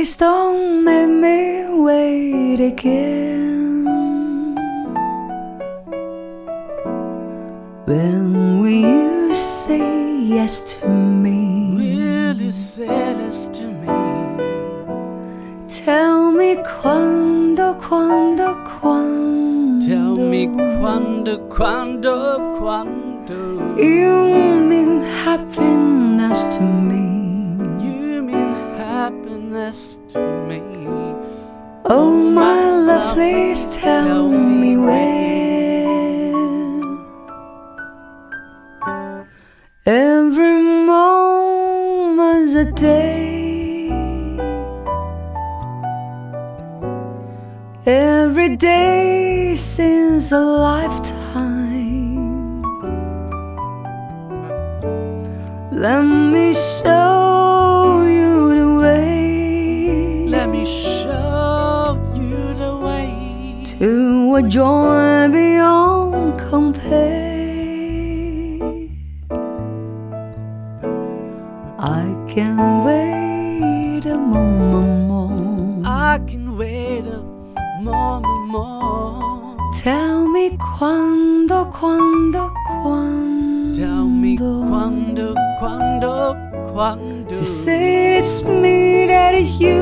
esto to me. Oh, my love, please tell me when. Every moment's a day. Every day since a lifetime. Let me show. joy beyond compare. I can wait a moment more. I can wait a moment more. Tell me quando, quando, quando. Tell me quando, quando, quando. To say it's me that you.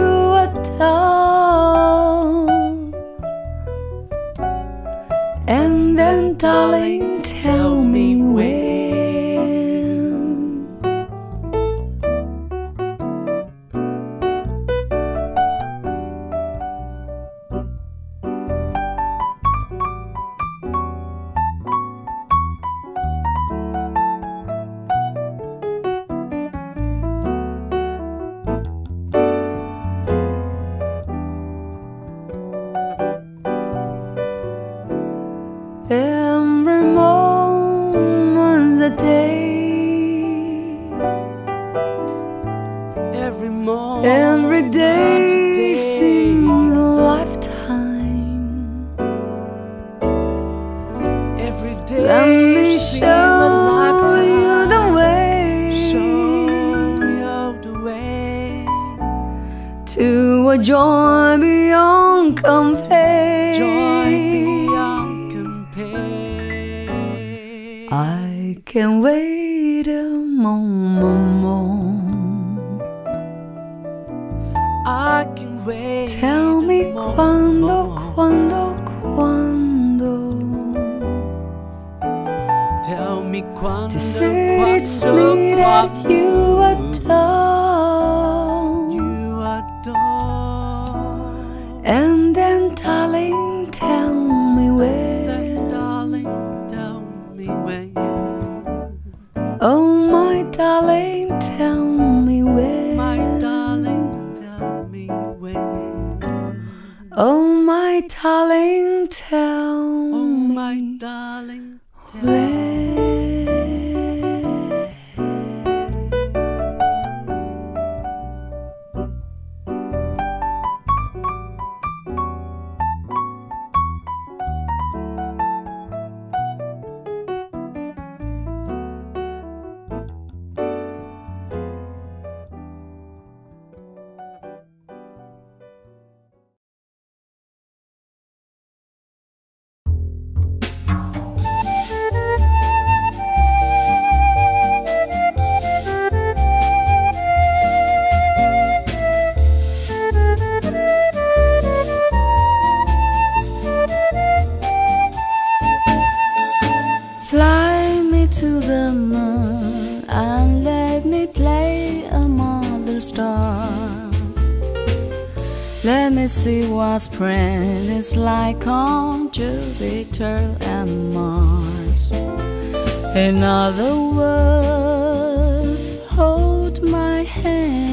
Like on Jupiter and Mars. In other words, hold my hand.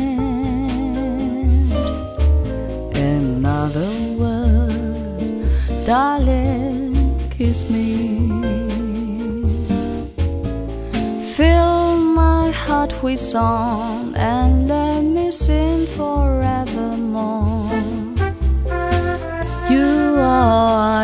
In other words, darling, kiss me. Fill my heart with song and let me sing forevermore. You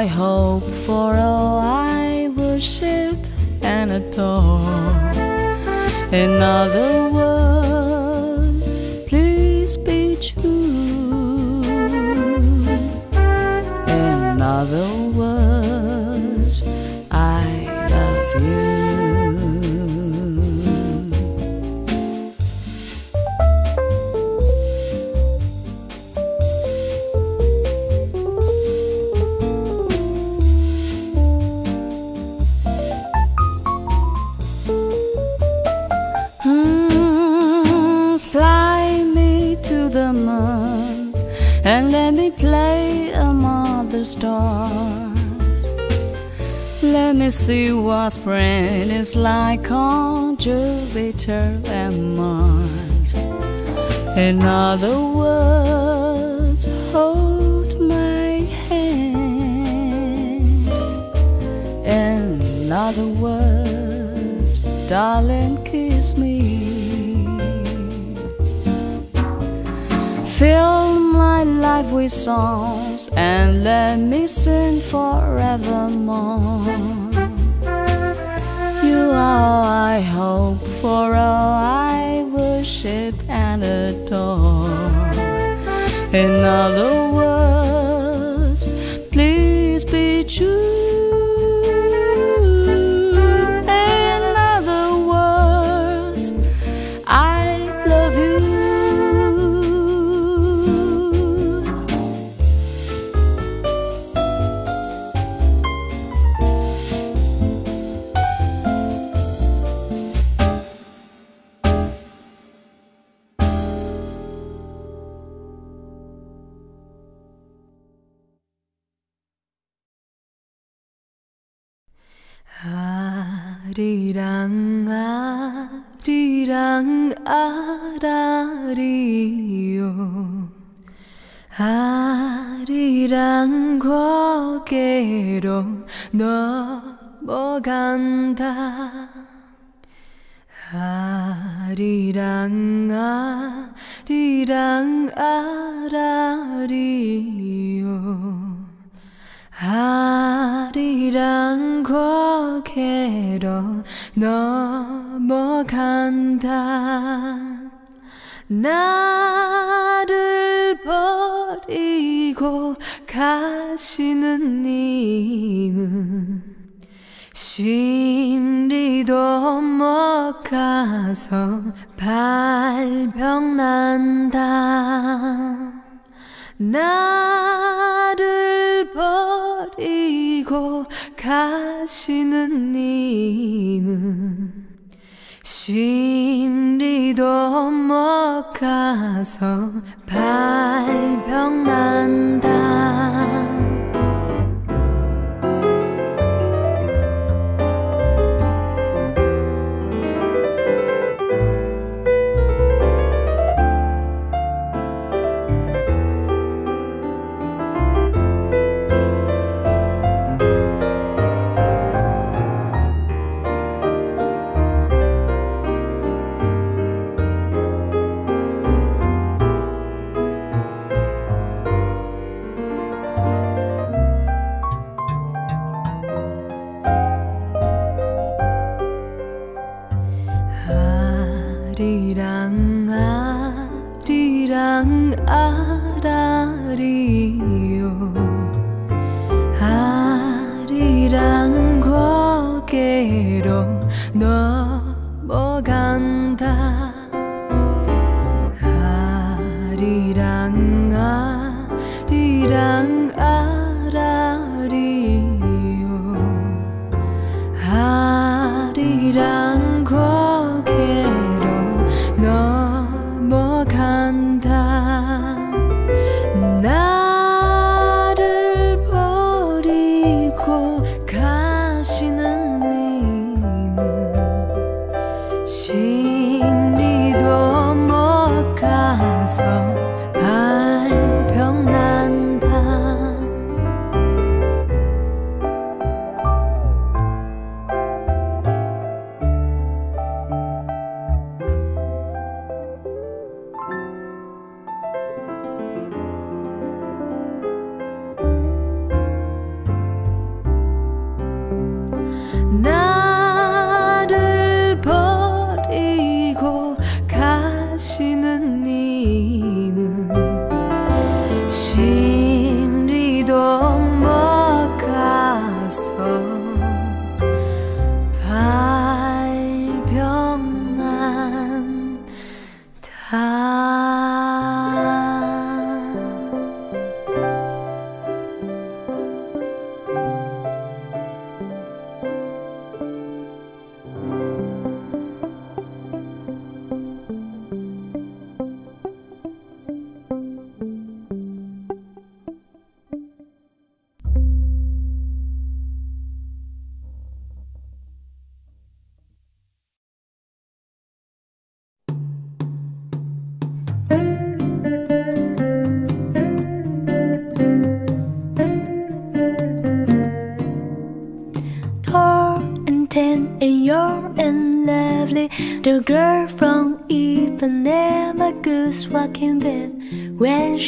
and let me play among the stars. Let me see what spring is like on Jupiter and Mars. In other words, hold my hand. In other words, darling, kiss me. Fill my life with songs and let me sing forevermore. You are all I hope for, all I worship and adore. In other 고개로 넘어간다. 아리랑 아리랑 아라리요. 아리랑 고개로 넘어간다. 나를 버리고 가시는 님은 심리도 못 가서 발병 난다. 나를 버리고 가시는 님은 심리도 못 가서 발병난다 아리랑 아라리요. 아리랑 고개로 넘어간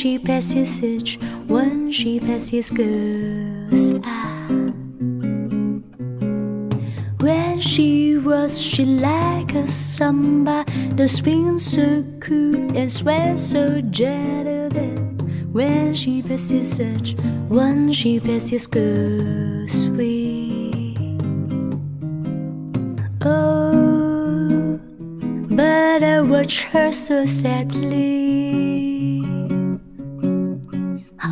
she passes each, when she passes goes ah. When she was, she like a samba. The swing so cool and sway so gentle. When she passes such, when she passes goes sweet. Oh, but I watch her so sadly.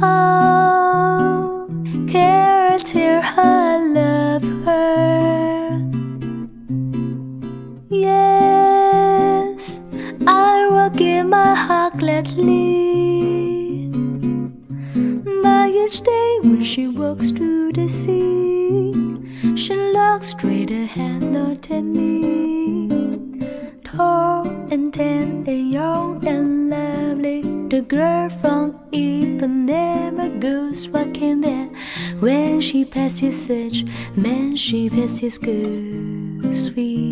How I tell I love her? Yes, I will give my heart gladly. But each day when she walks through the sea, she looks straight ahead, not at me. Tall and tan and young and lovely, the girl from Ipanema goes walking there. When she passes such, man, she passes good, sweet.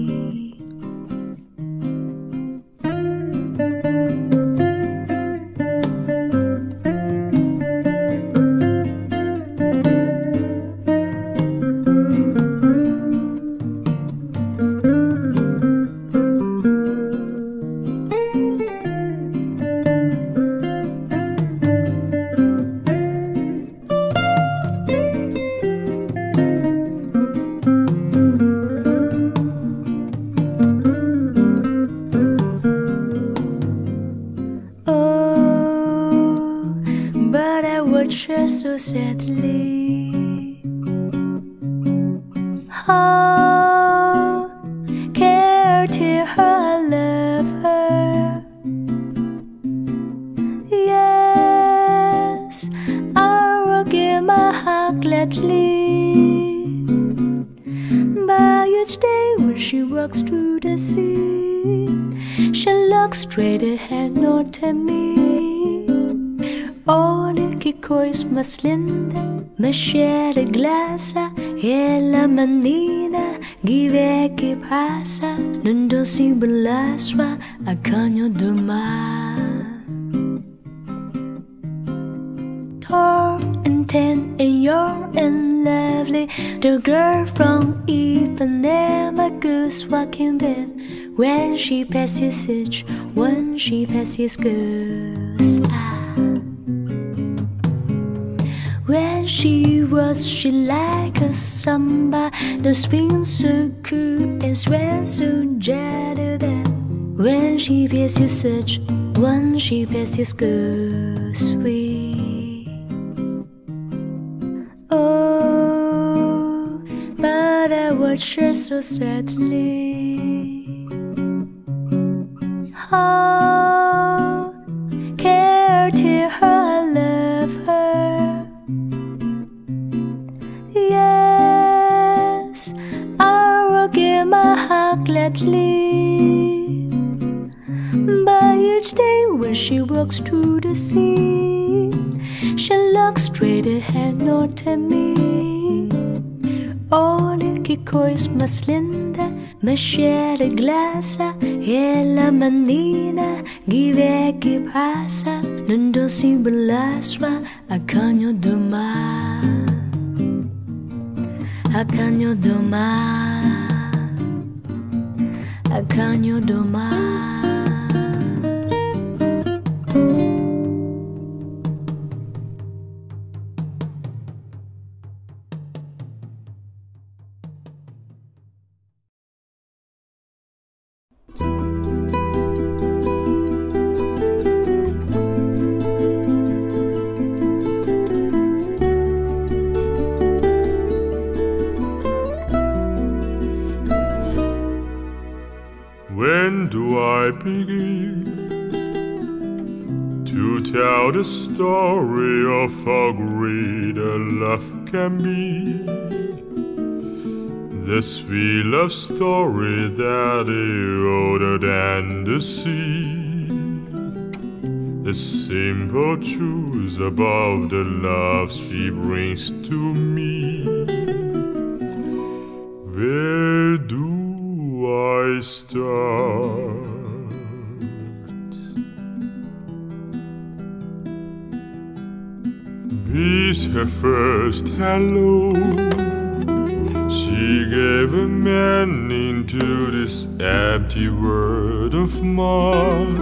Passes each, when she passes goes ah. When she was, she like a samba. The swing so cool and sway so. Then when she passes such, when she passes goes sweet. Oh, but I watch her so sadly. How care to her I love her? Yes, I will give my heart gladly. But each day when she walks to the sea, she looks straight ahead, not at me. Ole che Christmas linda, ma scende glasa, e la manina, give che passa, non do simbolaswa, a cagno domani. A cagno domani. A cagno domani. When to tell the story of how great a love can be? The sweet love story that is older than the sea. The simple truths about the love she brings to me. Her first hello, she gave a meaning to this empty world of mine.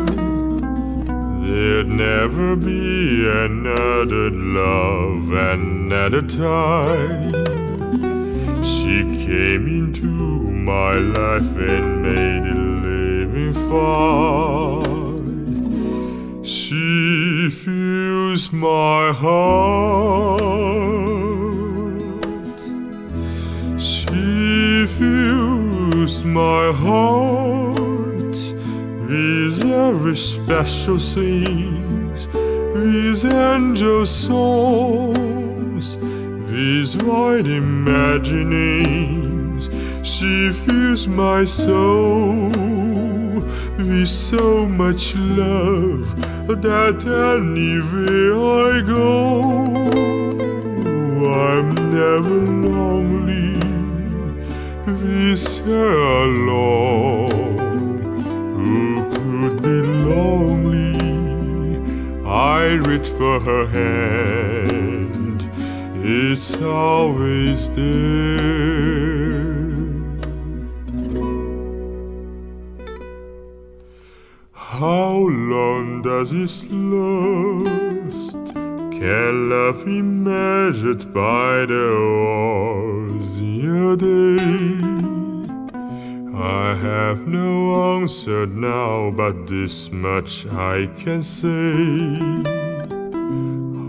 There'd never be another love, another time. She came into my life and made it living fine. She fills my heart. Special things, with angel songs, with wide imaginings. She fills my soul with so much love that anywhere I go, I'm never lonely with her alone. Lonely? I reach for her hand, it's always there. How long does this last? Can love be measured by the hours a day? I have no answer now, but this much I can say.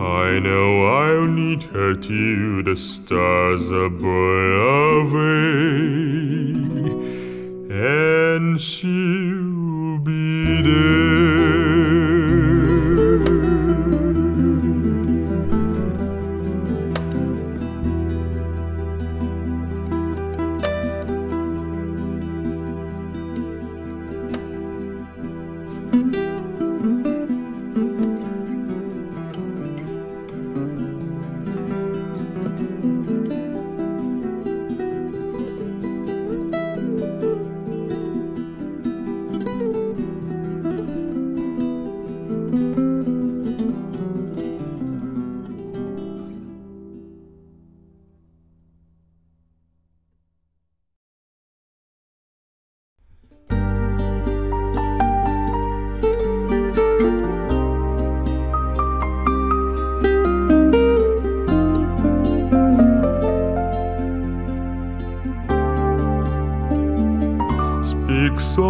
I know I'll need her till the stars born away, and she'll be there.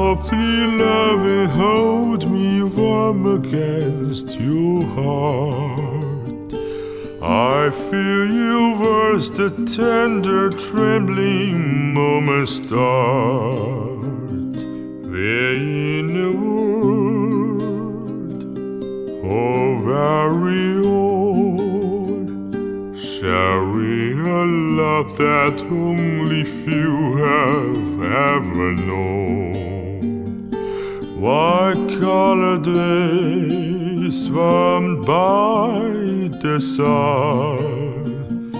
Softly, love, and hold me warm against your heart. I feel you as the tender, trembling moments start. Where in the world, oh, very old, we allow? love that only few have ever known. White colored days warmed by the sun,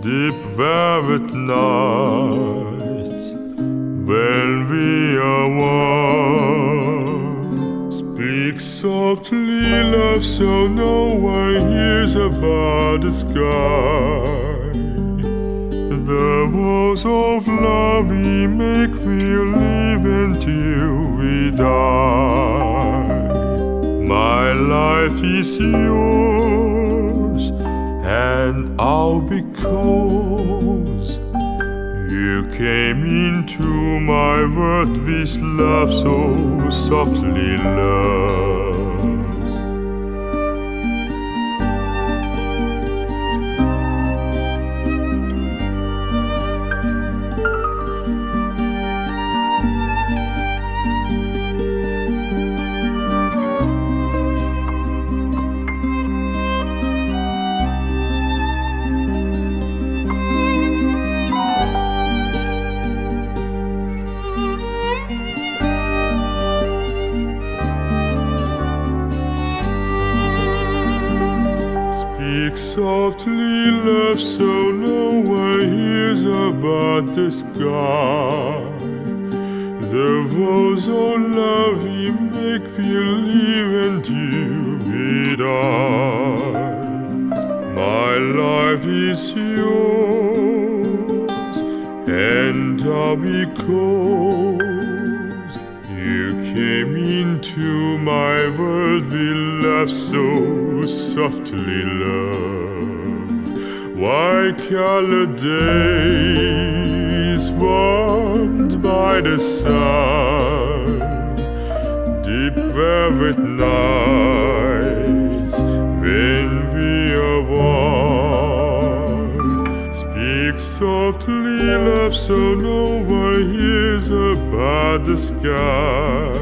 deep velvet nights when we are one. Speak softly, love, so no one hears about the sky. The walls of love we make we'll live until we die. My life is yours, and all because you came into my world with love so softly, love. Softly, love. White colored days warmed by the sun, deep velvet nights when we are one. Speak softly, love, so no one hears about the sky.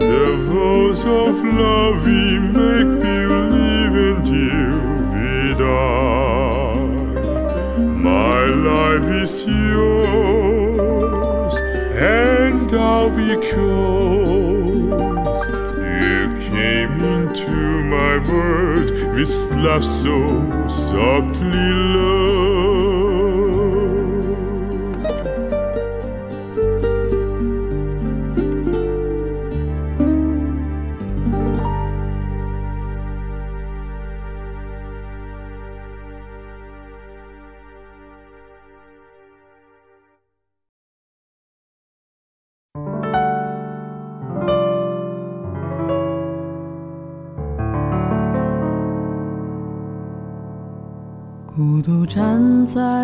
The vows of all because you came into my world with love so softly, love.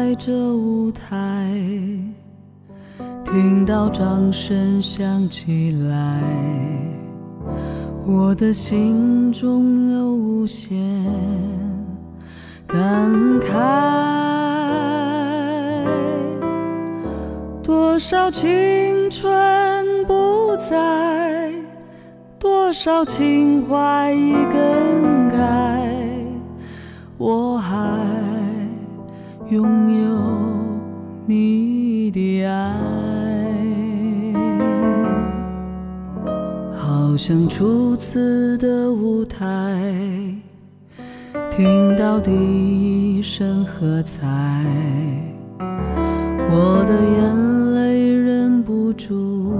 在这舞台，听到掌声响起来，我的心中有无限感慨。多少青春不在，多少情怀已更改，我拥有你的爱，好像初次的舞台，听到第一声喝彩，我的眼泪忍不住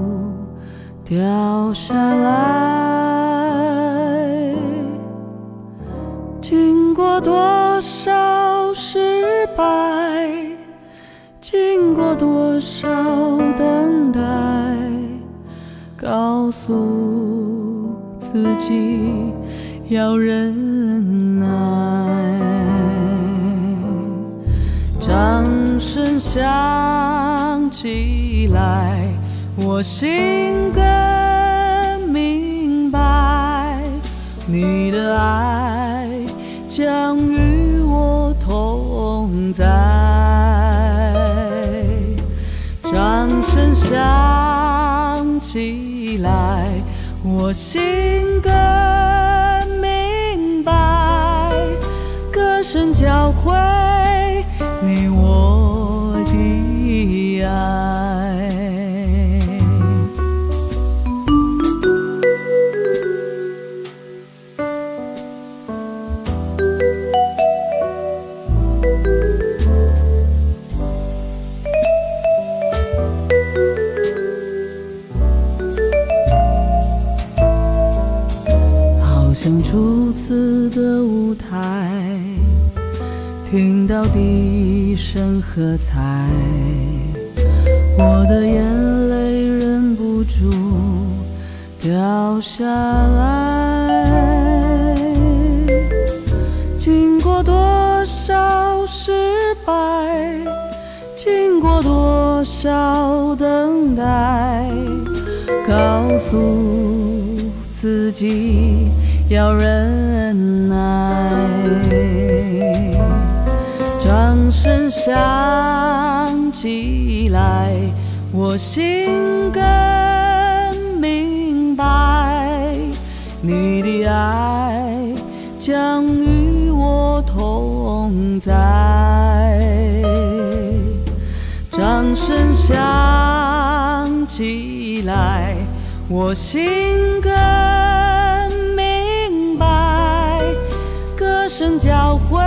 掉下来。经过多少失白，经过多少等待，告诉自己要忍耐。掌声响起来，我心更明白，你的爱将想起来，我心笛声喝彩，我的眼泪忍不住掉下来。经过多少失败，经过多少等待，告诉自己要忍耐。想起来，我心更明白，你的爱将与我同在。掌声响起来，我心更明白，歌声交汇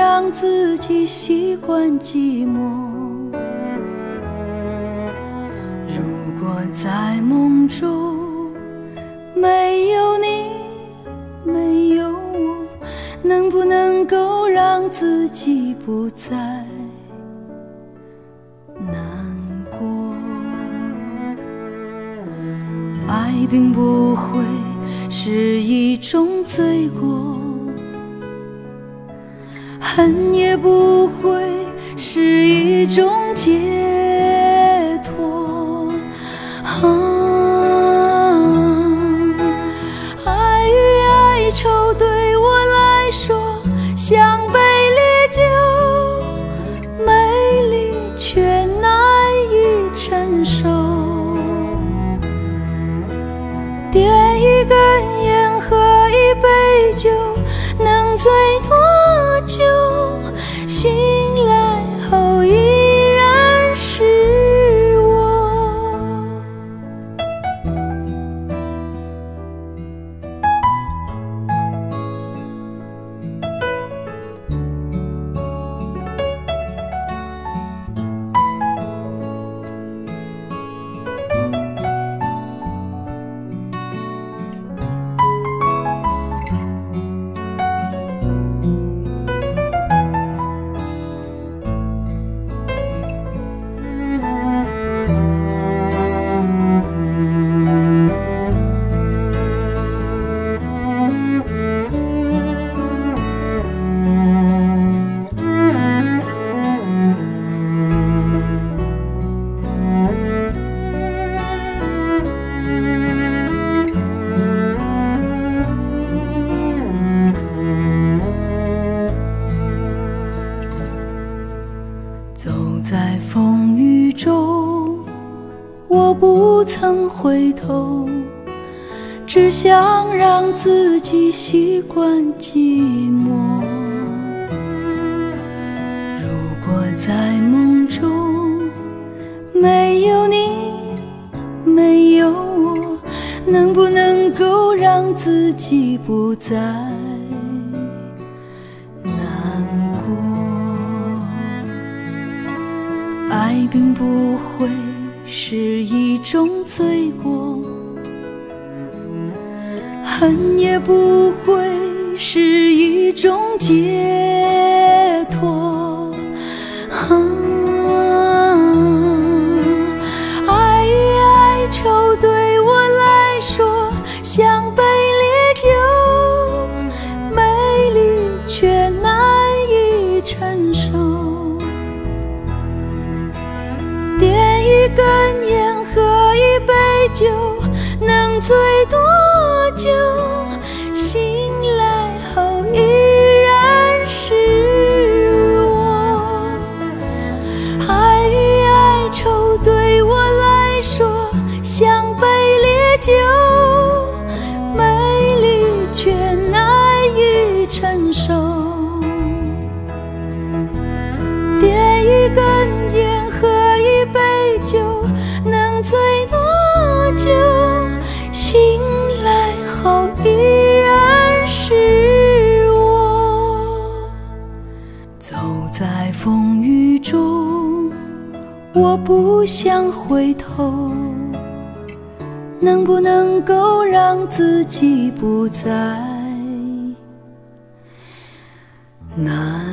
让自己习惯寂寞。如果在梦中没有你，没有我，能不能够让自己不再难过？爱并不会是一种罪过，恨也不会是一种解关机。说像杯烈酒我不想回头能不能够让自己不再难？